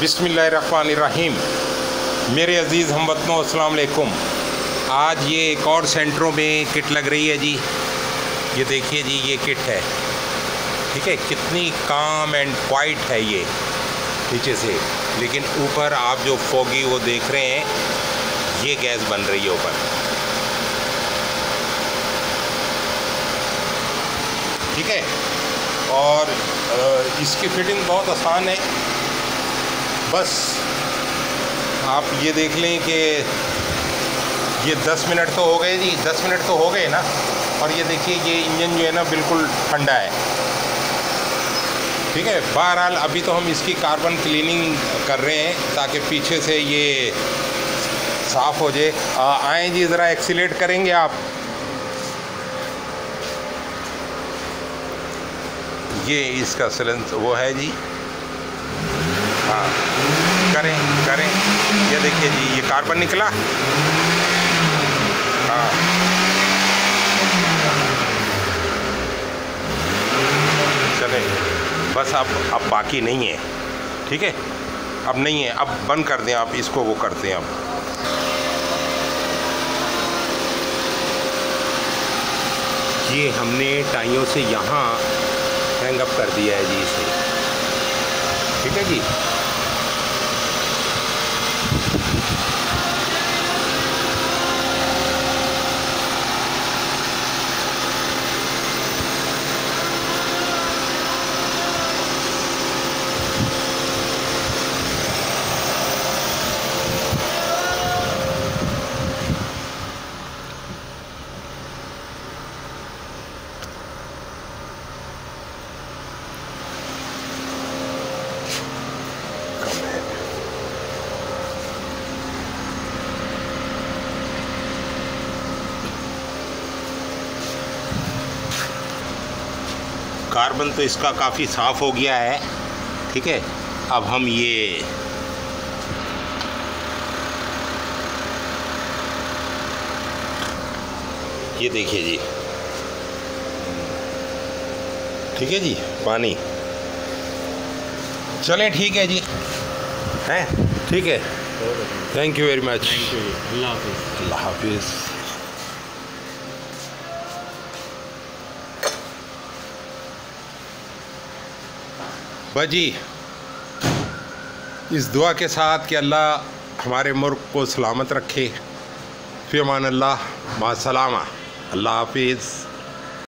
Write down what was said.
बिसमीम मेरे अज़ीज़ हमवतनों अस्सलाम वालेकुम। आज ये एक और सेंटरों में किट लग रही है जी। ये देखिए जी, ये किट है। ठीक है, कितनी काम एंड क्वाइट है ये, नीचे से। लेकिन ऊपर आप जो फोगी वो देख रहे हैं, ये गैस बन रही है ऊपर। ठीक है? और इसकी फिटिंग बहुत आसान है। बस, आप ये देख लें कि ये 10 मिनट तो हो गए जी 10 मिनट तो हो गए ना, और ये देखिए, ये इंजन जो है ना बिल्कुल ठंडा है। ठीक है, बहरहाल अभी तो हम इसकी कार्बन क्लीनिंग कर रहे हैं, ताकि पीछे से ये साफ़ हो जाए। आए जी, ज़रा एक्सीलेट करेंगे आप। ये इसका सिलेंस वो है जी। हाँ। करें। ये देखिए जी, ये कार्बन निकला। हाँ। चले। बस अब अब बाकी नहीं है। ठीक है? अब नहीं है। अब बंद कर दें आप, इसको वो करते हैं अब। ये हमने टाइयों से यहाँ हैंग अप कर दिया है जी इसे। ठीक है जी? कार्बन तो इसका काफ़ी साफ़ हो गया है ठीक है? अब हम ये ये देखिए जी। ठीक है जी पानी। चलें ठीक है जी। हैं? ठीक है। थैंक यू वेरी मच अल्लाह हाफिज़। अल्लाह हाफिज़। बजी, इस दुआ के साथ कि अल्लाह हमारे मुल्क को सलामत रखे। फ़ी अमान अल्लाह मासलामा अल्लाह हाफिज़।